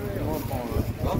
Moi,